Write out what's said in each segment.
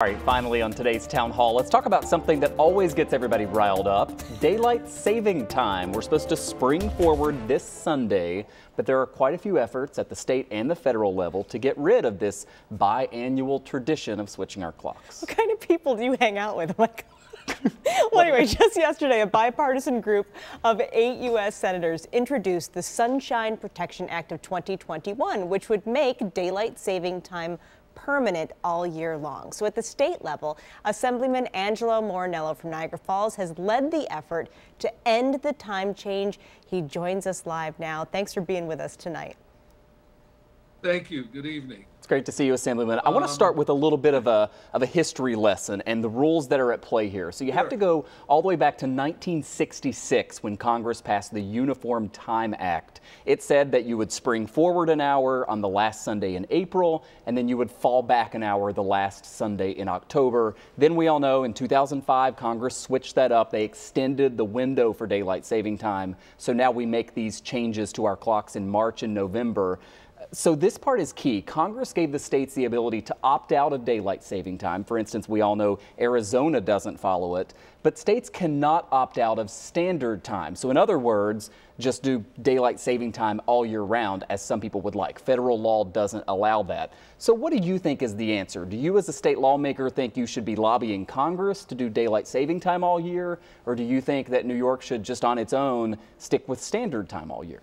All right, finally on today's town hall, let's talk about something that always gets everybody riled up daylight saving time. We're supposed to spring forward this Sunday, but there are quite a few efforts at the state and the federal level to get rid of this biannual tradition of switching our clocks. What kind of people do you hang out with? Oh well, anyway, just yesterday, a bipartisan group of eight U.S. senators introduced the Sunshine Protection Act of 2021, which would make daylight saving time permanent all year long. So at the state level, Assemblyman Angelo Morinello from Niagara Falls has led the effort to end the time change. He joins us live now. Thanks for being with us tonight. Thank you. Good evening. It's great to see you, Assemblyman. I want to um, start with a little bit of a, of a history lesson and the rules that are at play here. So you have to go all the way back to 1966 when Congress passed the Uniform Time Act. It said that you would spring forward an hour on the last Sunday in April, and then you would fall back an hour the last Sunday in October. Then we all know in 2005, Congress switched that up. They extended the window for daylight saving time. So now we make these changes to our clocks in March and November. So this part is key. Congress gave the states the ability to opt out of daylight saving time. For instance, we all know Arizona doesn't follow it, but states cannot opt out of standard time. So in other words, just do daylight saving time all year round as some people would like. Federal law doesn't allow that. So what do you think is the answer? Do you as a state lawmaker think you should be lobbying Congress to do daylight saving time all year? Or do you think that New York should just on its own stick with standard time all year?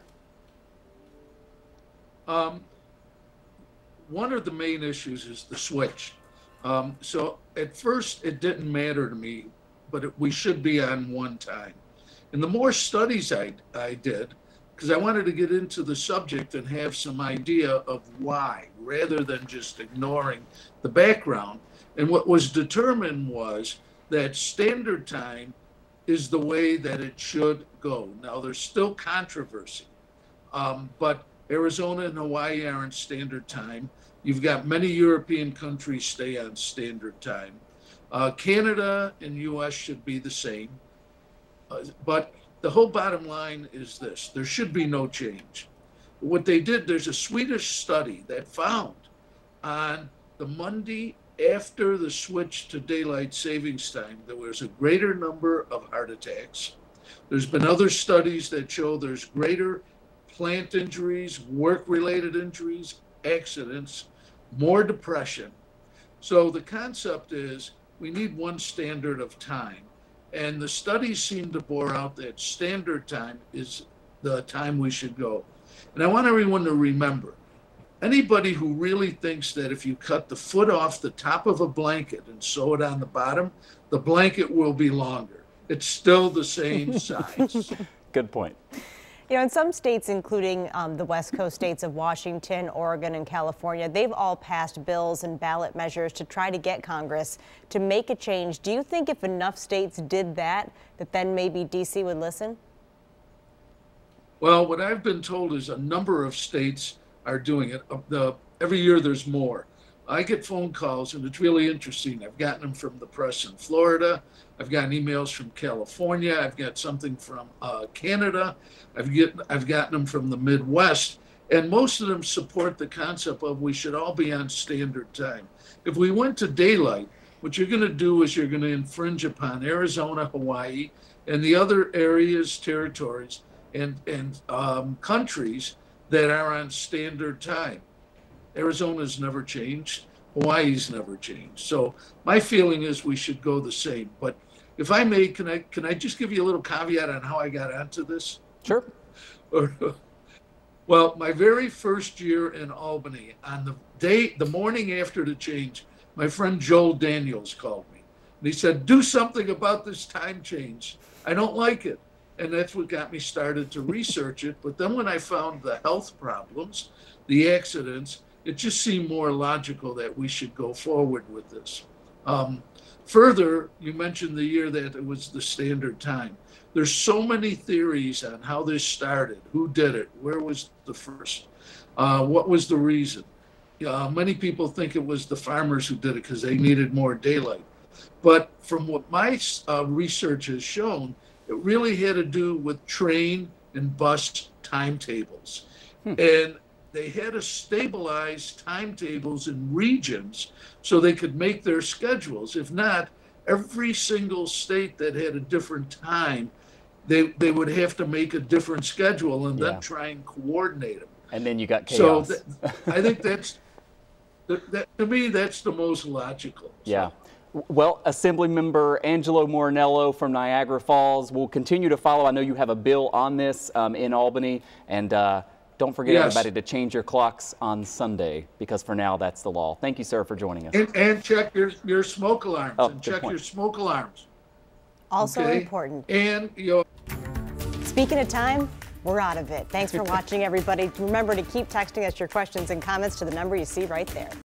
Um, one of the main issues is the switch. Um, so at first, it didn't matter to me, but it, we should be on one time. And the more studies I, I did, because I wanted to get into the subject and have some idea of why, rather than just ignoring the background. And what was determined was that standard time is the way that it should go. Now, there's still controversy, um, but Arizona and Hawaii are on standard time. You've got many European countries stay on standard time. Uh, Canada and US should be the same. Uh, but the whole bottom line is this there should be no change. What they did, there's a Swedish study that found on the Monday after the switch to daylight savings time, there was a greater number of heart attacks. There's been other studies that show there's greater plant injuries, work related injuries, accidents, more depression. So the concept is we need one standard of time. And the studies seem to bore out that standard time is the time we should go. And I want everyone to remember anybody who really thinks that if you cut the foot off the top of a blanket and sew it on the bottom, the blanket will be longer. It's still the same size. Good point. You know, in some states, including um, the West Coast states of Washington, Oregon, and California, they've all passed bills and ballot measures to try to get Congress to make a change. Do you think if enough states did that, that then maybe D.C. would listen? Well, what I've been told is a number of states are doing it. The, every year there's more. I get phone calls, and it's really interesting. I've gotten them from the press in Florida. I've gotten emails from California. I've got something from uh, Canada. I've get I've gotten them from the Midwest, and most of them support the concept of we should all be on standard time. If we went to daylight, what you're going to do is you're going to infringe upon Arizona, Hawaii, and the other areas, territories, and and um, countries that are on standard time. Arizona's never changed. Hawaii's never changed. So my feeling is we should go the same. But if I may, can I can I just give you a little caveat on how I got onto this? Sure. well, my very first year in Albany, on the day, the morning after the change, my friend Joel Daniels called me, and he said, "Do something about this time change. I don't like it." And that's what got me started to research it. But then when I found the health problems, the accidents, it just seemed more logical that we should go forward with this. Um, Further, you mentioned the year that it was the standard time. There's so many theories on how this started, who did it, where was the first, uh, what was the reason. Uh, many people think it was the farmers who did it because they needed more daylight. But from what my uh, research has shown, it really had to do with train and bus timetables. Hmm. And they had to stabilize timetables in regions so they could make their schedules. If not, every single state that had a different time, they, they would have to make a different schedule and then try and coordinate them. And then you got So chaos. th- I think that's, that, that, to me, that's the most logical. So- Yeah. Well, Assemblymember Angelo Morinello from Niagara Falls will continue to follow. I know you have a bill on this um, in Albany, and uh, don't forget Yes. everybody to change your clocks on Sunday because for now that's the law. Thank you, sir, for joining us. And, and check your, your smoke alarms Oh, and check point. your smoke alarms. Also okay? important. And, you know, Speaking of time, we're out of it. Thanks for watching, everybody. Remember to keep texting us your questions and comments to the number you see right there.